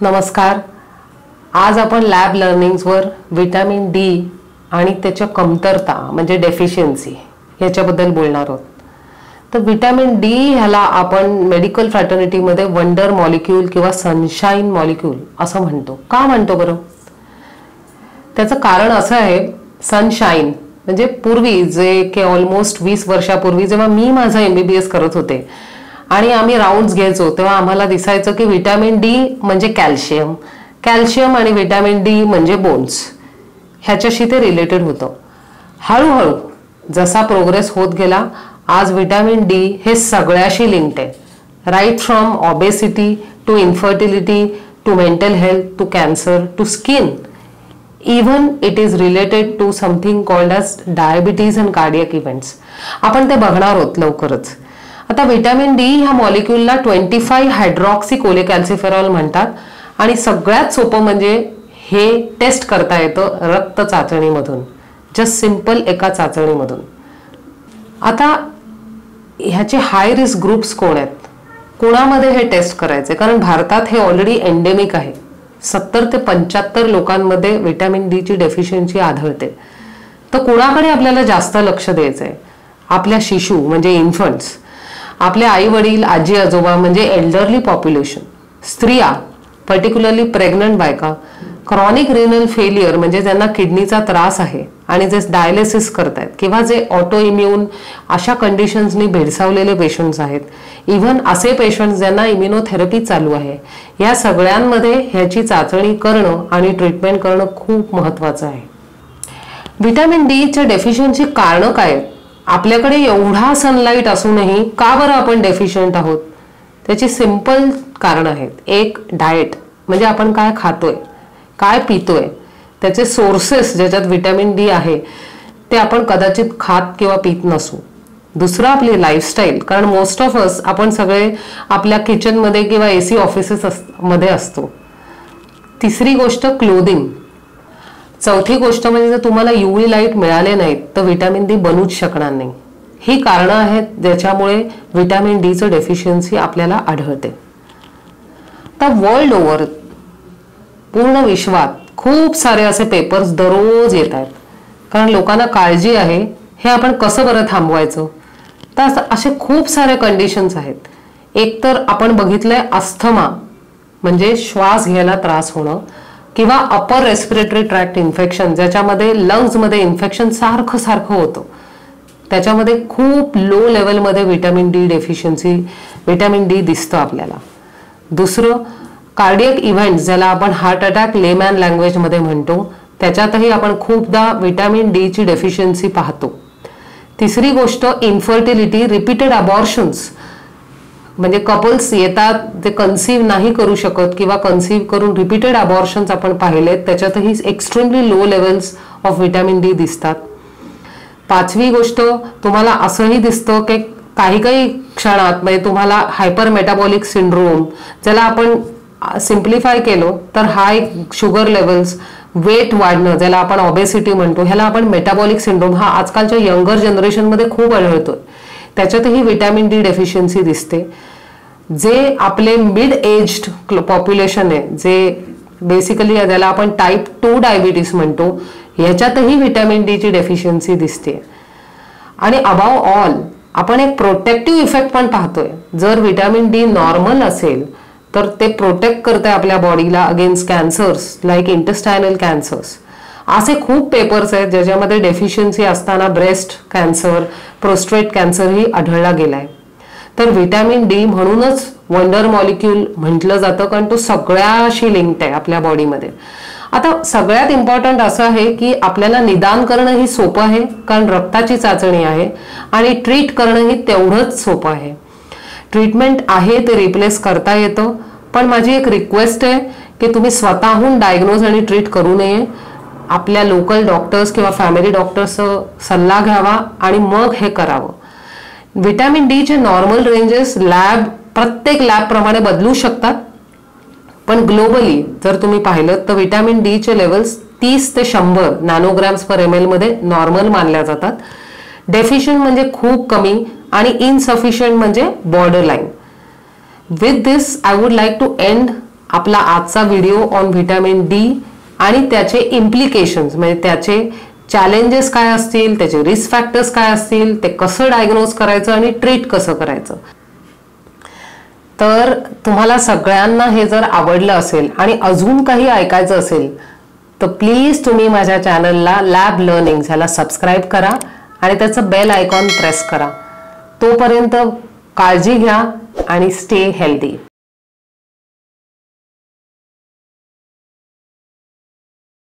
नमस्कार. आज आपण लॅब लर्निंग्सवर विटॅमिन डी आणि त्याच्या कमतरता म्हणजे डेफिशियन्सी ह्याच्याबद्दल बोलणार आहोत. तर विटॅमिन डी ह्याला आपण मेडिकल फ्रॅटर्निटीमध्ये वंडर मॉलिक्यूल किंवा सनशाईन मॉलिक्यूल असं म्हणतो. का म्हणतो बरं? त्याचं कारण असं आहे सनशाईन म्हणजे पूर्वी जे की ऑलमोस्ट वीस वर्षापूर्वी जेव्हा मी माझं एस करत होते आणि आम्ही राऊंड्स घ्यायचो तेव्हा आम्हाला दिसायचं की व्हिटॅमिन डी म्हणजे कॅल्शियम कॅल्शियम आणि व्हिटॅमिन डी म्हणजे बोन्स ह्याच्याशी ते रिलेटेड होतं. हळूहळू जसा प्रोग्रेस होत गेला आज व्हिटॅमिन डी हे सगळ्याशी लिंक्ड आहे. Right from obesity to infertility to mental health to cancer to skin even it is related to something called as diabetes and cardiac events आपण ते बघणार आहोत लवकरच. आता व्हिटॅमिन डी ह्या मॉलिक्युलला ट्वेंटी फाय हायड्रॉक्सी कोलेकॅल्सिफेरॉल म्हणतात. आणि सगळ्यात सोपं म्हणजे हे टेस्ट करता येतं रक्त चाचणीमधून. जस्ट सिंपल एका चाचणीमधून. आता ह्याचे हाय रिस्क ग्रुप्स कोण आहेत? कोणामध्ये हे टेस्ट करायचे कारण भारतात हे ऑलरेडी एंडेमिक आहे. सत्तर ते पंच्याहत्तर लोकांमध्ये व्हिटॅमिन डीची डेफिशियन्सी आढळते. तर कोणाकडे आपल्याला जास्त लक्ष द्यायचं आहे आपल्या शिशू म्हणजे इन्फंट्स आपले आई वडील आजी आजोबा म्हणजे एल्डरली पॉप्युलेशन स्त्रिया पर्टिक्युलरली प्रेग्नंट बायका क्रॉनिक रिनल फेलियर म्हणजे ज्यांना किडनीचा त्रास आहे आणि जे डायलिसिस करतायत किंवा जे ऑटो इम्युन अशा कंडिशन्सनी भेडसावलेले पेशंट्स आहेत. इव्हन असे पेशंट्स ज्यांना इम्युनोथेरपी चालू आहे या सगळ्यांमध्ये ह्याची चाचणी करणं आणि ट्रीटमेंट करणं खूप महत्वाचं आहे. व्हिटॅमिन डीच्या डेफिशियन्सी कारणं काय आहेत? आपल्याकडे एवढा सनलाईट असूनही का बरं आपण डेफिशियंट आहोत? त्याची सिंपल कारण आहेत. एक डाएट म्हणजे आपण काय खातोय? काय पितोय? त्याचे सोर्सेस ज्याच्यात व्हिटॅमिन डी आहे ते आपण कदाचित खात किंवा पित नसू. दुसरं आपली लाईफस्टाईल कारण मोस्ट ऑफ अस आपण सगळे आपल्या किचनमध्ये किंवा ए सी ऑफिसेस मध्ये असतो. तिसरी गोष्ट क्लोदिंग चौथी गोष्ट म्हणजे जर तुम्हाला युव्ही लाइट मिळाले नाहीत तर व्हिटॅमिन डी बनूच शकणार नाही. ही कारणं आहेत ज्याच्यामुळे व्हिटॅमिन डीचं डेफिशियन्सी आपल्याला आढळते. तर वर्ल्ड ओव्हर पूर्ण विश्वात खूप सारे असे पेपर्स दररोज येत आहेत. कारण लोकांना काळजी आहे हे आपण कसं बरं थांबवायचं? तर असे खूप सारे कंडिशन्स आहेत. एक तर आपण बघितलंय अस्थमा म्हणजे श्वास घ्यायला त्रास होणं. किंवा अपर रेस्पिरेटरी ट्रॅक्ट इन्फेक्शन ज्याच्यामध्ये लंग्समध्ये इन्फेक्शन सारखं सारखं होतं. त्याच्यामध्ये खूप लो लेवलमध्ये vitamin D deficiency vitamin D दिसतं आपल्याला. दुसरं कार्डियक इव्हेंट्स ज्याला आपण हार्ट अटॅक लेमॅन लँग्वेजमध्ये म्हणतो त्याच्यातही आपण खूपदा व्हिटॅमिन डीची डेफिशियन्सी पाहतो. तिसरी गोष्ट इन्फर्टिलिटी रिपीटेड अबॉर्शन्स म्हणजे कपल्स येतात ते कन्सिव्ह नाही करू शकत किंवा कन्सिव्ह करून रिपीटेड अबॉर्शन्स आपण पाहिलेत त्याच्यातही extremely low levels of vitamin D दिसतात. पाचवी गोष्ट तुम्हाला असंही दिसतं की काही काही क्षणात म्हणजे तुम्हाला हायपर मेटाबॉलिक सिंड्रोम ज्याला आपण सिम्प्लिफाय केलो तर हाय शुगर लेवल्स वेट वाढणं ज्याला आपण ऑबेसिटी म्हणतो ह्याला आपण मेटाबॉलिक सिंड्रोम हा आजकालच्या यंगर जनरेशनमध्ये खूप आढळतो त्याच्यातही विटॅमिन डी डेफिशियन्सी दिसते. जे आपले मिड एज्ड पॉप्युलेशन आहे जे बेसिकली ज्याला आपण टाईप टू डायबिटीस म्हणतो ह्याच्यातही व्हिटॅमिन डीची डेफिशियन्सी दिसते. आणि अबाव ऑल आपण एक प्रोटेक्टिव्ह इफेक्ट पण पाहतोय. जर व्हिटॅमिन डी नॉर्मल असेल तर ते प्रोटेक्ट करते आपल्या बॉडीला against cancers like intestinal cancers असे खूप पेपर्स आहेत ज्याच्यामध्ये डेफिशियन्सी असताना ब्रेस्ट कॅन्सर प्रोस्ट्रेट कॅन्सरही आढळला गेलाय. तर व्हिटॅमिन डी म्हणूनच वंडर मॉलिक्यूल म्हटलं जातं कारण तो सगळ्याशी लिंक्ड आहे आपल्या बॉडीमध्ये आता सगळ्यात इम्पॉर्टंट असं आहे की आपल्याला निदान करणं ही सोपं आहे कारण रक्ताची चाचणी आहे आणि ट्रीट करणं ही तेवढंच सोपं आहे. ट्रीटमेंट आहे ते रिप्लेस करता येतं पण माझी एक रिक्वेस्ट आहे की तुम्ही स्वतःहून डायग्नोज आणि ट्रीट करू नये. आपल्या लोकल डॉक्टर्स किंवा फॅमिली डॉक्टर्स सल्ला घ्यावा आणि मग हे करावं. व्हिटॅमिन डीचे नॉर्मल रेंजेस लॅब प्रत्येक लॅबप्रमाणे बदलू शकतात. पण ग्लोबली जर तुम्ही पाहिलं तर व्हिटॅमिन डीचे लेवल्स तीस ते शंभर नॅनोग्रॅम्स पर एममध्ये नॉर्मल मानल्या जातात. डेफिशियंट म्हणजे खूप कमी आणि इनसफिशियंट म्हणजे borderline with this I would like to end आपला आजचा व्हिडिओ ऑन व्हिटॅमिन डी आणि त्याचे इम्प्लिकेशन्स म्हणजे त्याचे चॅलेंजेस काय असतील त्याचे रिस्क फॅक्टर्स काय असतील ते कसं डायग्नोज करायचं आणि ट्रीट कसं करायचं? तर तुम्हाला सगळ्यांना हे जर आवडलं असेल आणि अजून काही ऐकायचं असेल तर प्लीज तुम्ही माझ्या चॅनलला लॅब लर्निंग ह्याला सबस्क्राईब करा आणि त्याचं बेल आयकॉन प्रेस करा. तोपर्यंत काळजी घ्या आणि स्टे हेल्दी